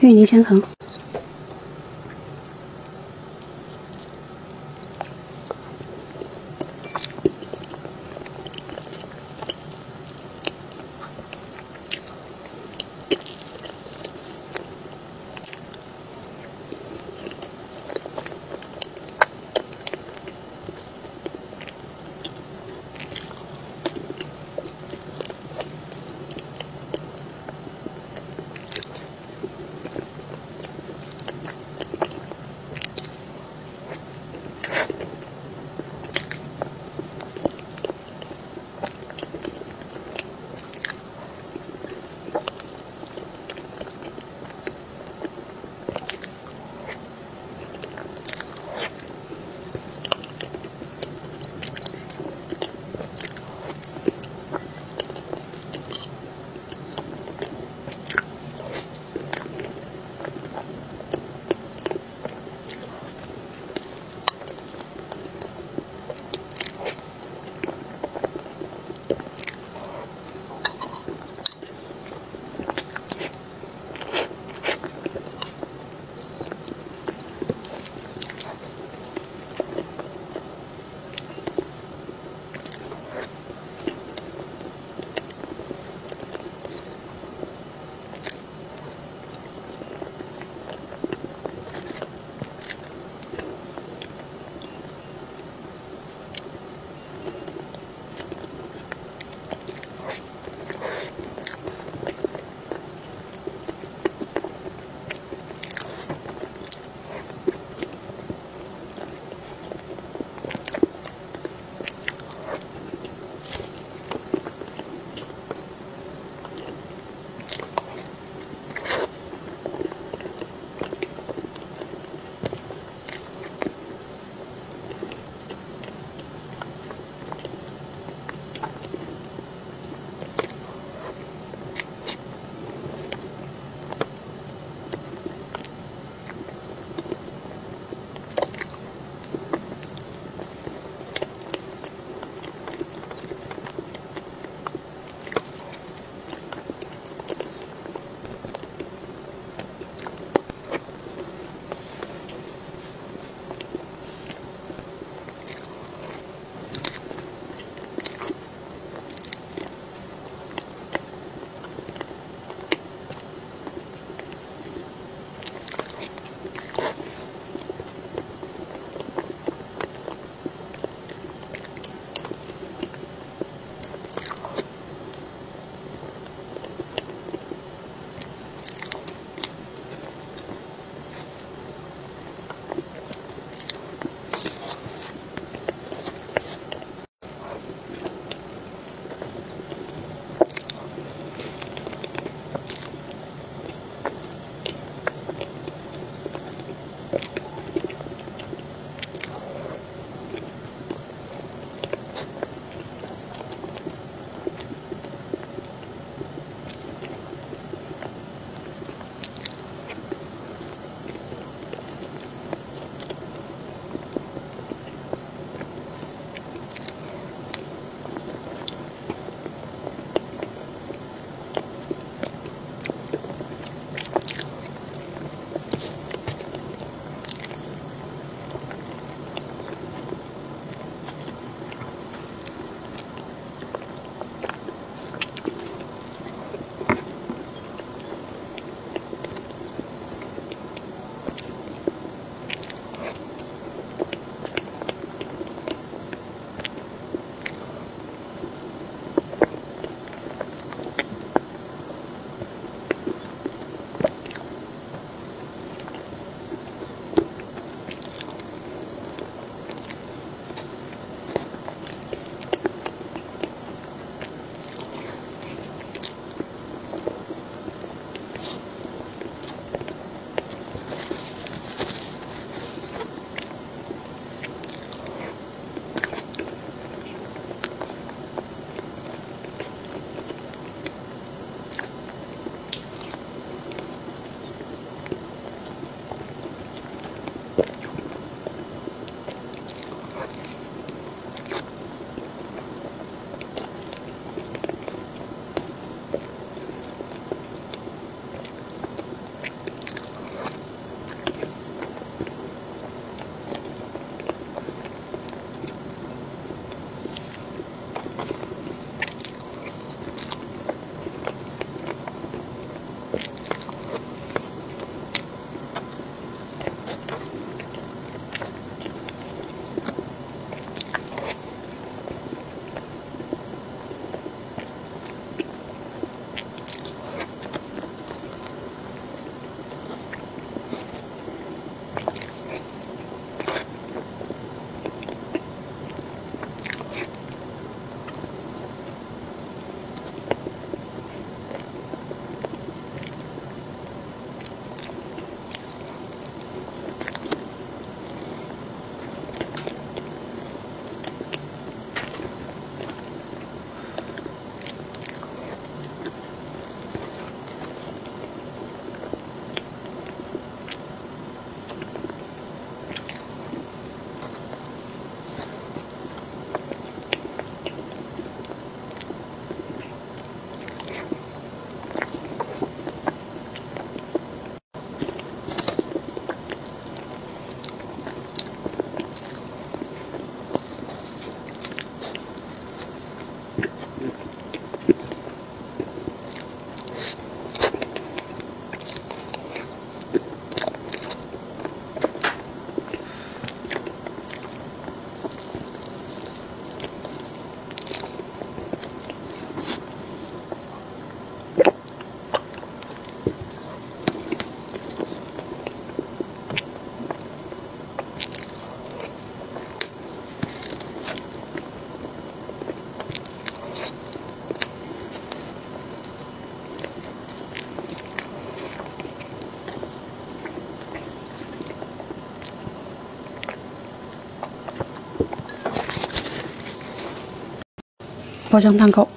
芋泥千层包浆蛋糕。